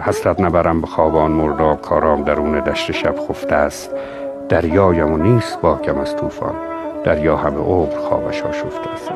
حسرت نبرم به خوابان مردا کارام درون دشت شب خفته است. دریایم و نیست باکم از طوفان. دریا همه عمر خوابش آشفته است.